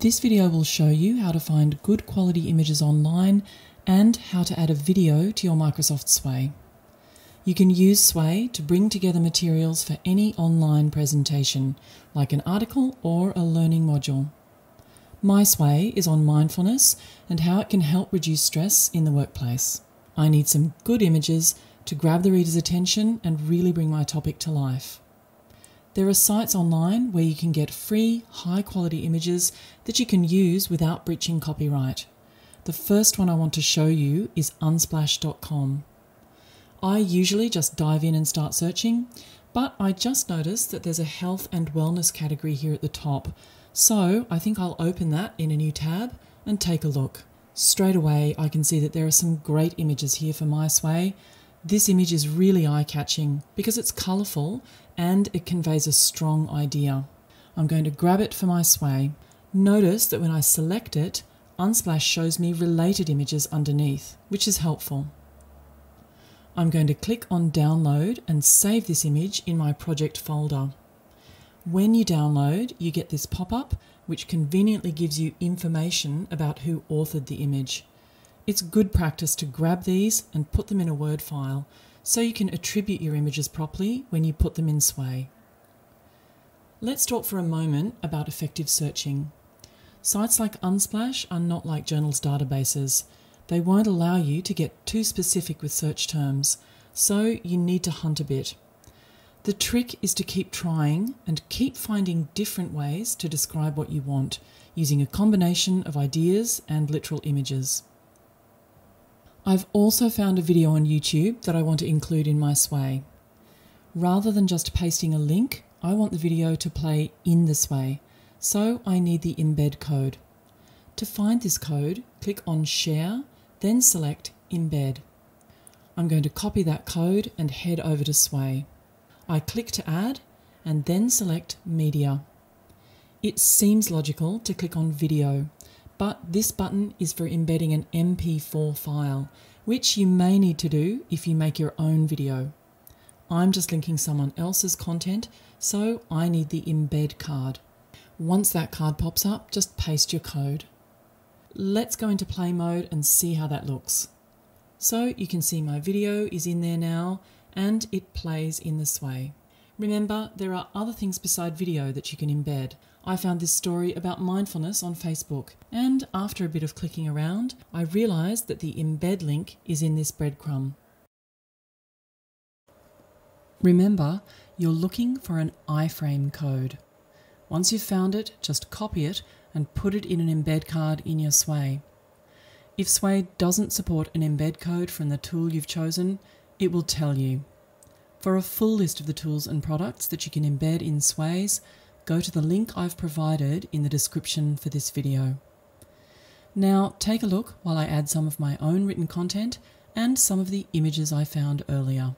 This video will show you how to find good quality images online and how to add a video to your Microsoft Sway. You can use Sway to bring together materials for any online presentation, like an article or a learning module. My Sway is on mindfulness and how it can help reduce stress in the workplace. I need some good images to grab the reader's attention and really bring my topic to life. There are sites online where you can get free, high quality images that you can use without breaching copyright. The first one I want to show you is unsplash.com. I usually just dive in and start searching, but I just noticed that there's a health and wellness category here at the top, so I think I'll open that in a new tab and take a look. Straight away, I can see that there are some great images here for my sway, this image is really eye catching because it's colourful and it conveys a strong idea. I'm going to grab it for my sway. Notice that when I select it, Unsplash shows me related images underneath, which is helpful. I'm going to click on download and save this image in my project folder. When you download, you get this pop-up which conveniently gives you information about who authored the image. It's good practice to grab these and put them in a Word file so you can attribute your images properly when you put them in Sway. Let's talk for a moment about effective searching. Sites like Unsplash are not like journals databases. They won't allow you to get too specific with search terms, so you need to hunt a bit. The trick is to keep trying and keep finding different ways to describe what you want, using a combination of ideas and literal images. I've also found a video on YouTube that I want to include in my sway. Rather than just pasting a link, I want the video to play in the sway, so I need the embed code. To find this code, click on Share, then select Embed. I'm going to copy that code and head over to Sway. I click to add and then select Media. It seems logical to click on Video, but this button is for embedding an MP4 file, which you may need to do if you make your own video. I'm just linking someone else's content, so I need the embed card. Once that card pops up, just paste your code. Let's go into play mode and see how that looks. So you can see my video is in there now and it plays in this sway. Remember, there are other things beside video that you can embed. I found this story about mindfulness on Facebook, and after a bit of clicking around, I realised that the embed link is in this breadcrumb. Remember, you're looking for an iframe code. Once you've found it, just copy it and put it in an embed card in your Sway. If Sway doesn't support an embed code from the tool you've chosen, it will tell you. For a full list of the tools and products that you can embed in Sways, go to the link I've provided in the description for this video. Now take a look while I add some of my own written content and some of the images I found earlier.